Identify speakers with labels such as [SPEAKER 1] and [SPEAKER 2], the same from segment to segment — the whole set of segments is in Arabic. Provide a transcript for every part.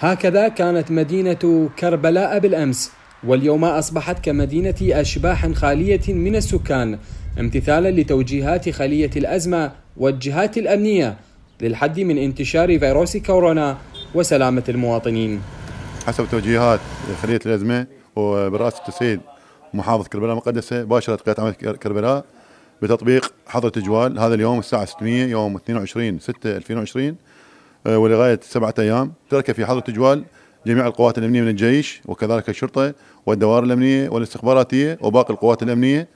[SPEAKER 1] هكذا كانت مدينة كربلاء بالأمس واليوم أصبحت كمدينة أشباح خالية من السكان امتثالا لتوجيهات خلية الأزمة والجهات الأمنية للحد من انتشار فيروس كورونا وسلامة المواطنين.
[SPEAKER 2] حسب توجيهات خلية الأزمة وبرئاسة السيد محافظ كربلاء المقدسة باشرت قيادة عمل كربلاء بتطبيق حظر تجوال هذا اليوم الساعة 600 يوم 22 6 2020 ولغاية سبعة أيام ترك في حظر تجوال جميع القوات الأمنية من الجيش وكذلك الشرطة والدوائر الأمنية والاستخباراتية وباقي القوات الأمنية.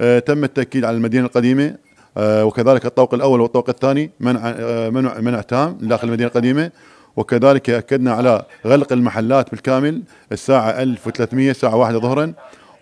[SPEAKER 2] آه، تم التأكيد على المدينة القديمة آه، وكذلك الطوق الأول والطوق الثاني منع آه، منع منع تام داخل المدينة القديمة. وكذلك أكدنا على غلق المحلات بالكامل الساعة 1300 الساعة 1 ظهرا.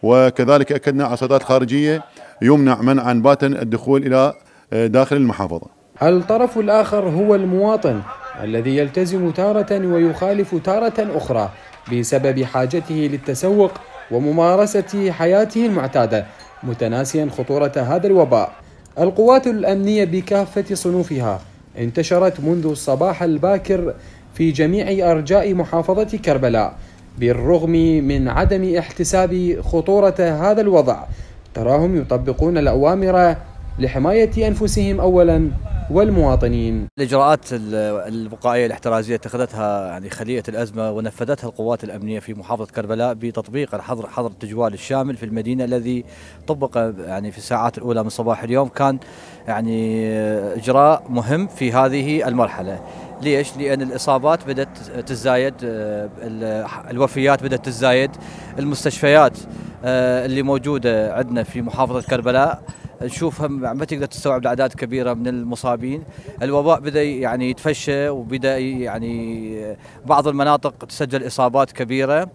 [SPEAKER 2] وكذلك أكدنا على صيدات خارجية يمنع منعا باتا الدخول إلى داخل المحافظة.
[SPEAKER 1] الطرف الآخر هو المواطن. الذي يلتزم تارة ويخالف تارة أخرى بسبب حاجته للتسوق وممارسة حياته المعتادة متناسيا خطورة هذا الوباء. القوات الأمنية بكافة صنوفها انتشرت منذ الصباح الباكر في جميع أرجاء محافظة كربلاء بالرغم من عدم احتساب خطورة هذا الوضع. تراهم يطبقون الأوامر لحماية أنفسهم أولا. والمواطنين.
[SPEAKER 3] الإجراءات الوقائية الاحترازية اتخذتها يعني خلية الأزمة ونفذتها القوات الأمنية في محافظة كربلاء بتطبيق الحظر حظر التجوال الشامل في المدينة الذي طبق يعني في الساعات الأولى من صباح اليوم. كان يعني إجراء مهم في هذه المرحلة. ليش؟ لأن الإصابات بدأت تزايد الوفيات بدأت تزايد المستشفيات آه، اللي موجودة عندنا في محافظة كربلاء نشوفها ما تقدر تستوعب اعداد كبيره من المصابين. الوباء بدأ يعني يتفشى وبدأ يعني بعض المناطق تسجل إصابات كبيرة.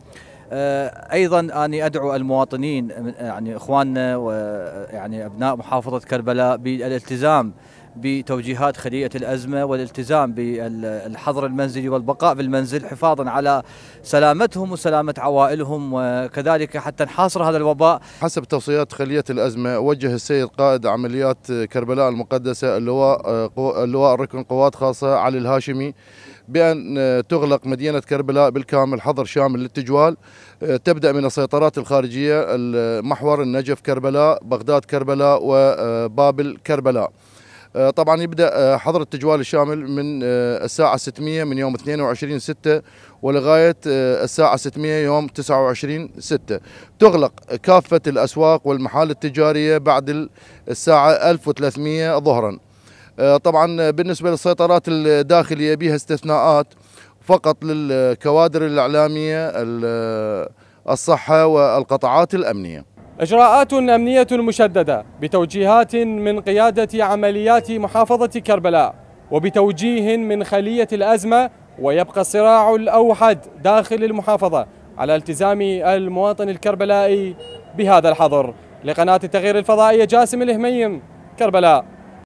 [SPEAKER 3] آه، أيضا أني أدعو المواطنين يعني إخواننا ويعني أبناء محافظة كربلاء بالالتزام بتوجيهات خلية الأزمة والالتزام بالحظر المنزلي والبقاء بالمنزل حفاظا على سلامتهم وسلامة عوائلهم وكذلك حتى نحاصر هذا الوباء.
[SPEAKER 4] حسب توصيات خلية الأزمة وجه السيد قائد عمليات كربلاء المقدسة اللواء اللواء الركن قوات خاصة علي الهاشمي بأن تغلق مدينة كربلاء بالكامل حظر شامل للتجوال. تبدأ من السيطرات الخارجية محور النجف كربلاء بغداد كربلاء وبابل كربلاء. طبعا يبدأ آه، حظر التجوال الشامل من آه، الساعة 600 من يوم 22 6 ولغاية الساعة 600 يوم 29 6 تغلق كافة الأسواق والمحال التجارية بعد الساعة 1300 ظهرا. طبعا بالنسبة للسيطرات الداخلية بها استثناءات فقط للكوادر الإعلامية الصحة والقطاعات الأمنية.
[SPEAKER 1] إجراءات أمنية مشددة بتوجيهات من قيادة عمليات محافظة كربلاء وبتوجيه من خلية الأزمة ويبقى الصراع الأوحد داخل المحافظة على التزام المواطن الكربلائي بهذا الحظر. لقناة التغيير الفضائية جاسم الهميم كربلاء.